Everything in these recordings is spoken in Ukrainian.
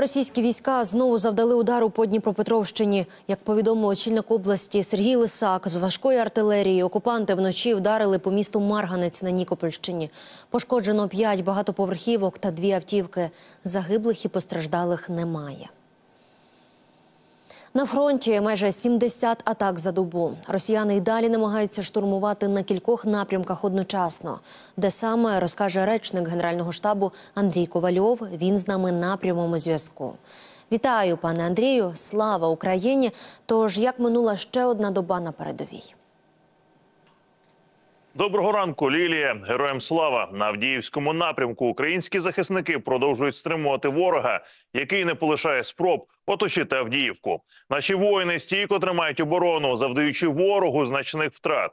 Російські війська знову завдали удару по Дніпропетровщині. Як повідомив очільник області Сергій Лисак, з важкої артилерії окупанти вночі вдарили по місту Марганець на Нікопольщині. Пошкоджено п'ять багатоповерхівок та дві автівки. Загиблих і постраждалих немає. На фронті майже 70 атак за добу. Росіяни й далі намагаються штурмувати на кількох напрямках одночасно. Де саме розкаже речник Генерального штабу Андрій Ковальов. Він з нами на прямому зв'язку. Вітаю, пане Андрію! Слава Україні! Тож як минула ще одна доба на передовій? Доброго ранку, Лілія. Героям слава на Авдіївському напрямку. Українські захисники продовжують стримувати ворога, який не полишає спроб оточити Авдіївку. Наші воїни стійко тримають оборону, завдаючи ворогу значних втрат.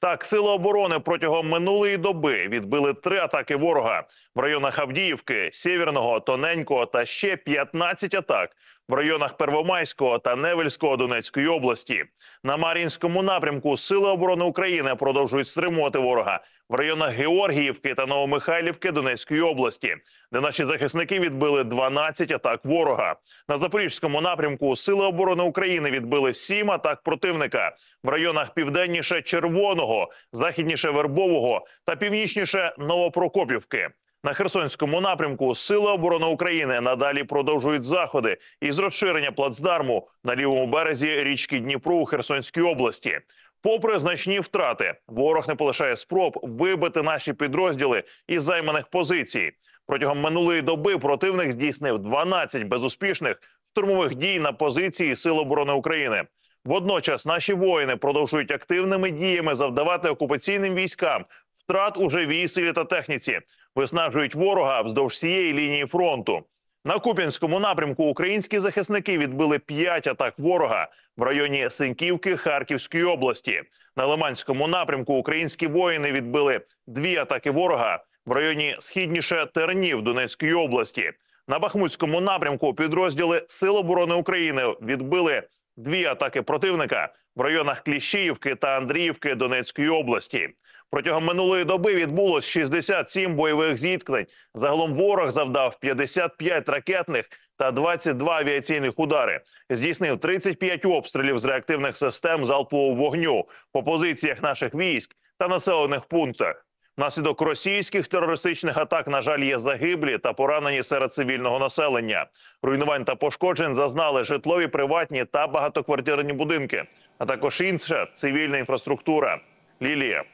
Так, сили оборони протягом минулої доби відбили три атаки ворога в районах Авдіївки, Сєвєрного, Тоненького та ще 15 атак в районах Первомайського та Невельського Донецької області. На Мар'їнському напрямку Сили оборони України продовжують стримувати ворога в районах Георгіївки та Новомихайлівки Донецької області, де наші захисники відбили 12 атак ворога. На запорізькому напрямку Сили оборони України відбили 7 атак противника в районах південніше Червоного, західніше Вербового та північніше Новопрокопівки. На Херсонському напрямку Сили оборони України надалі продовжують заходи із розширення плацдарму на лівому березі річки Дніпро у Херсонській області. Попри значні втрати, ворог не полишає спроб вибити наші підрозділи із займаних позицій. Протягом минулої доби противник здійснив 12 безуспішних штурмових дій на позиції Сил оборони України. Водночас наші воїни продовжують активними діями завдавати окупаційним військам втрат у живій силі та техніці, виснажують ворога вздовж всієї лінії фронту. На Куп'янському напрямку українські захисники відбили п'ять атак ворога в районі Синьківки Харківської області. На Лиманському напрямку українські воїни відбили дві атаки ворога в районі східніше Тернів Донецької області. На Бахмутському напрямку підрозділи Сил оборони України відбили дві атаки противника в районах Кліщіївки та Андріївки Донецької області. Протягом минулої доби відбулось 67 бойових зіткнень. Загалом ворог завдав 55 ракетних та 22 авіаційних удари. Здійснив 35 обстрілів з реактивних систем залпового вогню по позиціях наших військ та населених пунктах. Внаслідок російських терористичних атак, на жаль, є загиблі та поранені серед цивільного населення. Руйнувань та пошкоджень зазнали житлові, приватні та багатоквартирні будинки, а також інша цивільна інфраструктура. Лілія.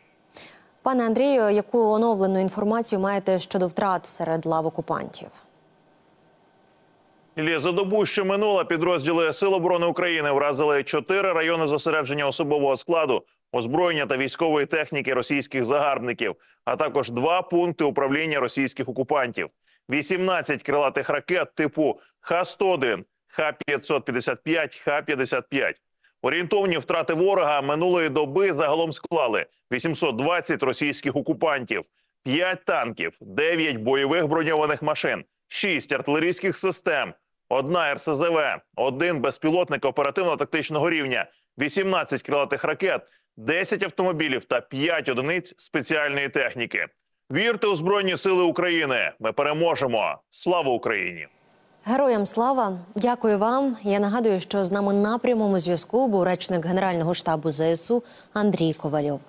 Пане Андрію, яку оновлену інформацію маєте щодо втрат серед лав окупантів? Лілія, за добу, що минула, підрозділи Сил оборони України вразили чотири райони зосередження особового складу, озброєння та військової техніки російських загарбників, а також два пункти управління російських окупантів. 18 крилатих ракет типу Х-101, Х-555, Х-55. Орієнтовні втрати ворога минулої доби загалом склали 820 російських окупантів, 5 танків, 9 бойових броньованих машин, 6 артилерійських систем, одна РСЗВ, один безпілотник оперативно-тактичного рівня, 18 крилатих ракет, 10 автомобілів та 5 одиниць спеціальної техніки. Вірте у збройні сили України. Ми переможемо. Слава Україні! Героям слава, дякую вам. Я нагадую, що з нами на прямому зв'язку був речник Генерального штабу ЗСУ Андрій Ковальов.